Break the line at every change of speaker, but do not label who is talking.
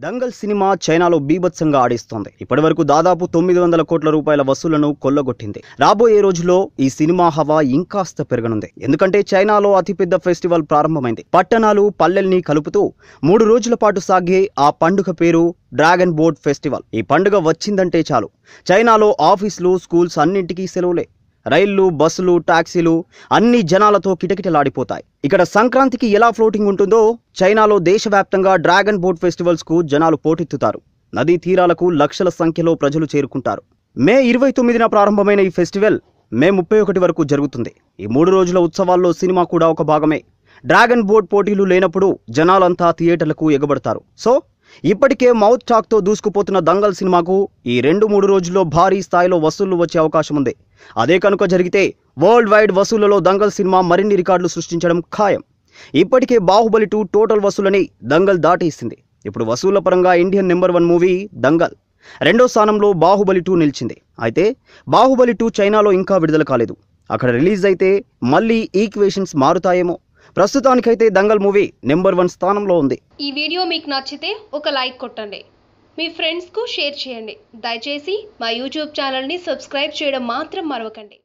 Dangal cinema చైనాలో బీభత్సంగా ఆడిస్తోంది. ఇప్పటివరకు దాదాపు తొమ్మిది వందల కోట్ల రూపాయల వసూలను కొల్లగొట్టింది. రాబోయే రోజుల్లో ఈ సినిమా హవా ఇంకాస్త పెరగనుంది. ఎందుకంటే చైనాలో అతిపెద్ద ఫెస్టివల్ ప్రారంభమైంది. పట్టణాలు పల్లెల్ని కలుపుతూ మూడు రోజుల పాటు సాగే ఆ పండుగ పేరు డ్రాగన్ బోట్ ఫెస్టివల్. ఈ పండుగ వచ్చిందంటే చాలు. చైనాలో ఆఫీసులు స్కూల్స్ అన్నింటికీ సెలవులే. రైళ్ళు బస్సులు టాక్సీలు అన్ని జనాలతో కిటకిటలాడిపోతాయి. ఇక్కడ సంక్రాంతికి ఎలా ఫ్లోటింగ్ ఉంటుందో చైనాలో దేశవ్యాప్తంగా డ్రాగన్ బోట్ ఫెస్టివల్స్కు జనాలు పోటెత్తుతారు. నదీ తీరాలకు లక్షల సంఖ్యలో ప్రజలు చేరుకుంటారు. మే ఇరవై తొమ్మిదిన ప్రారంభమైన ఈ ఫెస్టివల్ మే ముప్పై ఒకటి వరకు జరుగుతుంది. ఈ మూడు రోజుల ఉత్సవాల్లో సినిమా కూడా ఒక భాగమే. డ్రాగన్ బోట్ పోటీలు లేనప్పుడు జనాలంతా థియేటర్లకు ఎగబడతారు. సో ఇప్పటికే మౌత్ టాక్తో దూసుకుపోతున్న దంగల్ సినిమాకు ఈ రెండు మూడు రోజుల్లో భారీ స్థాయిలో వసూళ్ళు వచ్చే అవకాశం ఉంది. అదే కనుక జరిగితే వరల్డ్ వైడ్ వసూళ్ళలో దంగల్ సినిమా మరిన్ని రికార్డులు సృష్టించడం ఖాయం. ఇప్పటికే బాహుబలి టూ టోటల్ వసూలని దంగల్ దాటేసింది. ఇప్పుడు వసూళ్ళ పరంగా Indian number one movie Dangal. రెండో స్థానంలో బాహుబలి టూ నిలిచింది. అయితే బాహుబలి టూ చైనాలో ఇంకా విడుదల కాలేదు. అక్కడ రిలీజ్ అయితే మళ్ళీ ఈక్వేషన్స్ మారుతాయేమో. ప్రస్తుతానికైతే దంగల్ మూవీ నెంబర్ వన్ స్థానంలో ఉంది.
ఈ వీడియో మీకు నచ్చితే ఒక లైక్ కొట్టండి. మీ ఫ్రెండ్స్కు షేర్ చేయండి. దయచేసి మా యూట్యూబ్ ఛానల్ని సబ్స్క్రైబ్ చేయడం మాత్రం మరవకండి.